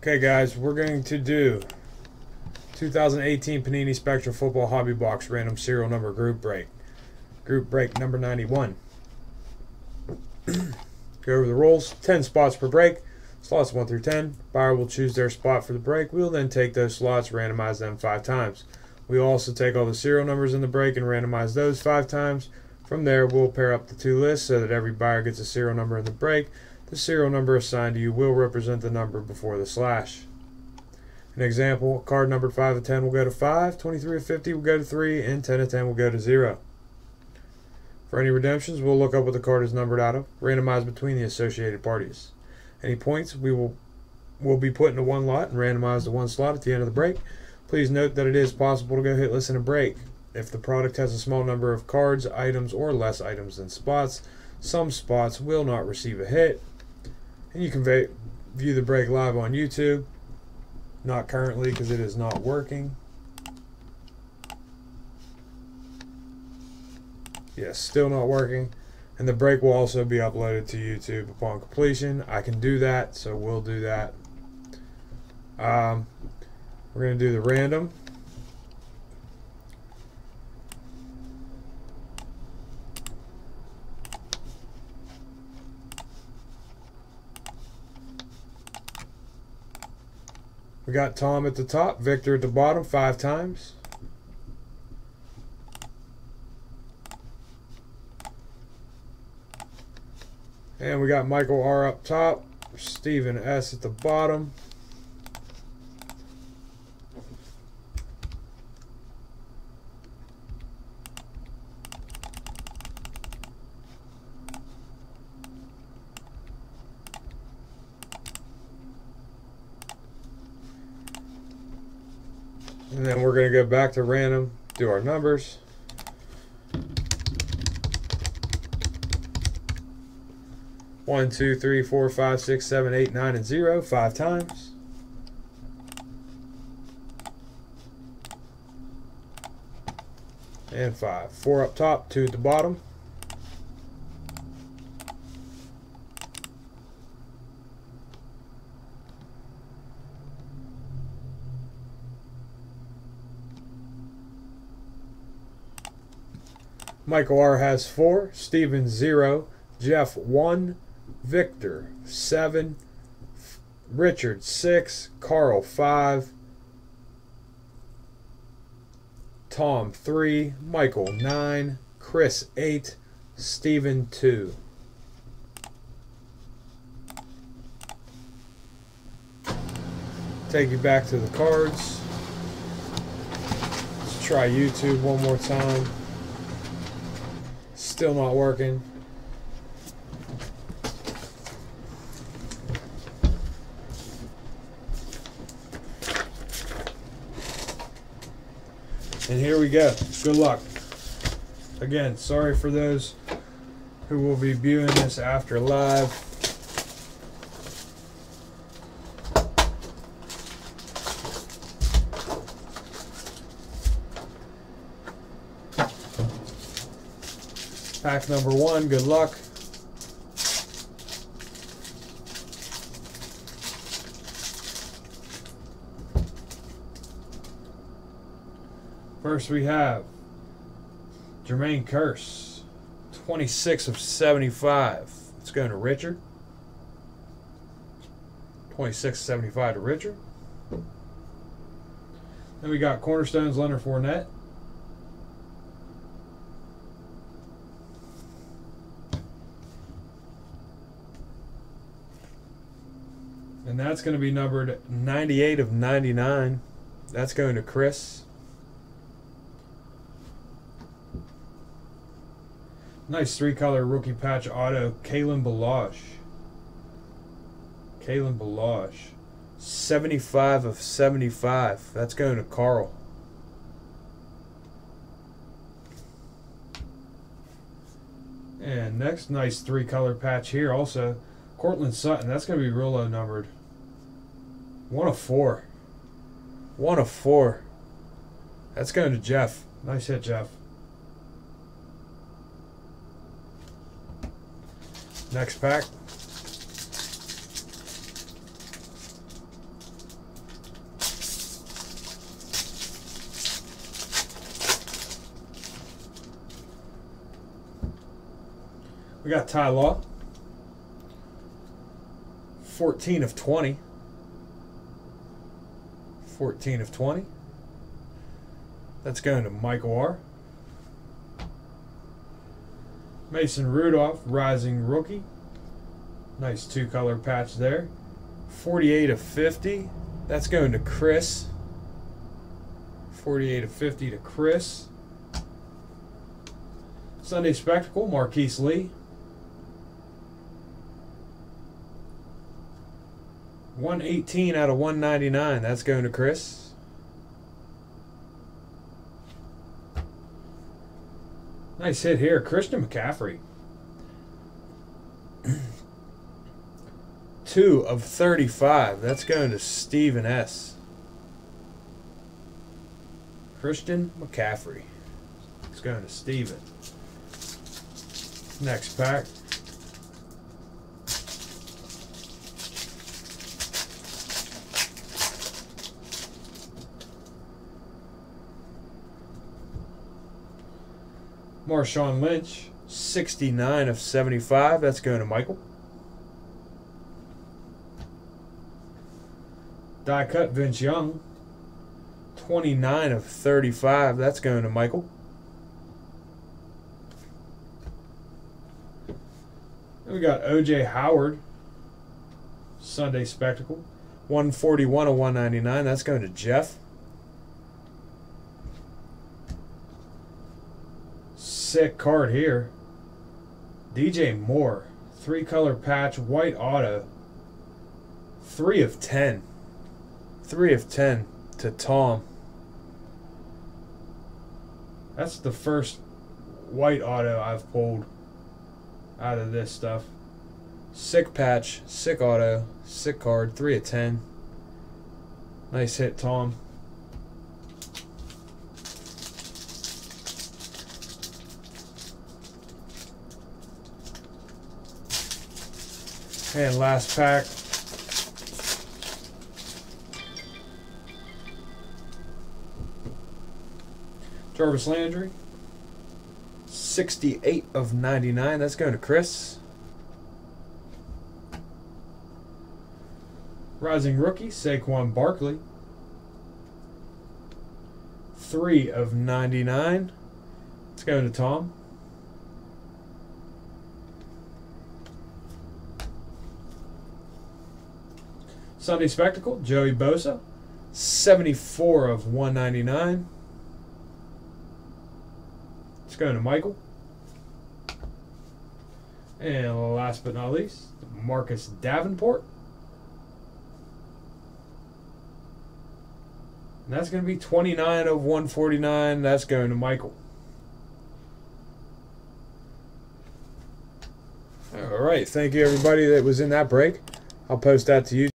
Okay, guys, we're going to do 2018 Panini Spectra Football Hobby Box Random Serial Number Group Break. Group Break number 91. Go over the rules 10 spots per break. Slots 1 through 10. Buyer will choose their spot for the break. We'll then take those slots, randomize them five times. We also take all the serial numbers in the break and randomize those five times. From there, we'll pair up the two lists so that every buyer gets a serial number in the break. The serial number assigned to you will represent the number before the slash. An example, card numbered 5 to 10 will go to 5, 23 to 50 will go to 3, and 10 to 10 will go to 0. For any redemptions, we'll look up what the card is numbered out of, randomized between the associated parties. Any points we will will be put into one lot and randomized to one slot at the end of the break. Please note that it is possible to go hitless in a break. If the product has a small number of cards, items, or less items than spots, some spots will not receive a hit. And you can view the break live on YouTube. Not currently because it is not working. Yes, still not working. And the break will also be uploaded to YouTube upon completion. I can do that, so we'll do that. Um, we're going to do the random. We got Tom at the top, Victor at the bottom five times. And we got Michael R up top, Stephen S at the bottom. And then we're going to go back to random, do our numbers. One, two, three, four, five, six, seven, eight, nine, and zero, five times. And five. Four up top, two at the bottom. Michael R has four, Steven zero, Jeff one, Victor seven, Richard six, Carl five, Tom three, Michael nine, Chris eight, Stephen two. Take you back to the cards. Let's try YouTube one more time. Still not working. And here we go. Good luck. Again, sorry for those who will be viewing this after live. Pack number one, good luck. First we have Jermaine Kearse, 26 of 75. It's going to Richard. 26 75 to Richard. Then we got Cornerstones Leonard Fournette. And that's going to be numbered 98 of 99. That's going to Chris. Nice three color rookie patch auto, Kalen Ballage. Kalen Ballage. 75 of 75. That's going to Carl. And next, nice three color patch here also. Courtland Sutton, that's going to be real low numbered. One of four. One of four. That's going to Jeff. Nice hit, Jeff. Next pack. We got Ty Law. 14 of 20. 14 of 20. That's going to Michael R. Mason Rudolph, rising rookie. Nice two color patch there. 48 of 50. That's going to Chris. 48 of 50 to Chris. Sunday Spectacle, Marquise Lee. 118 out of 199. That's going to Chris. Nice hit here. Christian McCaffrey. Two of 35. That's going to Stephen S. Christian McCaffrey. It's going to Steven. Next pack. Marshawn Lynch, 69 of 75. That's going to Michael. Die cut Vince Young, 29 of 35. That's going to Michael. We got OJ Howard, Sunday Spectacle, 141 of 199. That's going to Jeff. Sick card here. DJ Moore, three color patch, white auto, three of 10. Three of 10 to Tom. That's the first white auto I've pulled out of this stuff. Sick patch, sick auto, sick card, 3 of 10. Nice hit, Tom. And last pack. Jarvis Landry. 68 of 99. That's going to Chris. Rising rookie, Saquon Barkley. 3 of 99. It's going to Tom. Sunday Spectacle, Joey Bosa. 74 of 199. It's going to Michael. And last but not least, Marcus Davenport. And that's going to be 29 of 149. That's going to Michael. All right. Thank you, everybody that was in that break. I'll post that to you.